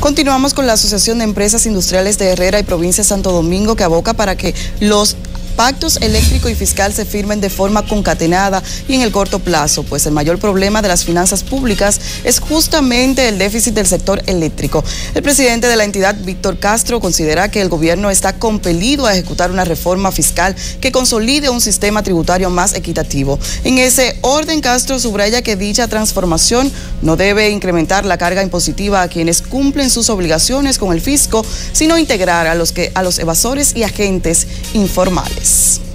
Continuamos con la Asociación de Empresas Industriales de Herrera y Provincia de Santo Domingo que aboca para que los pactos eléctrico y fiscal se firmen de forma concatenada y en el corto plazo, pues el mayor problema de las finanzas públicas es justamente el déficit del sector eléctrico. El presidente de la entidad, Víctor Castro, considera que el gobierno está compelido a ejecutar una reforma fiscal que consolide un sistema tributario más equitativo. En ese orden, Castro subraya que dicha transformación no debe incrementar la carga impositiva a quienes cumplen sus obligaciones con el fisco, sino integrar a los, que, a los evasores y agentes informales. Peace.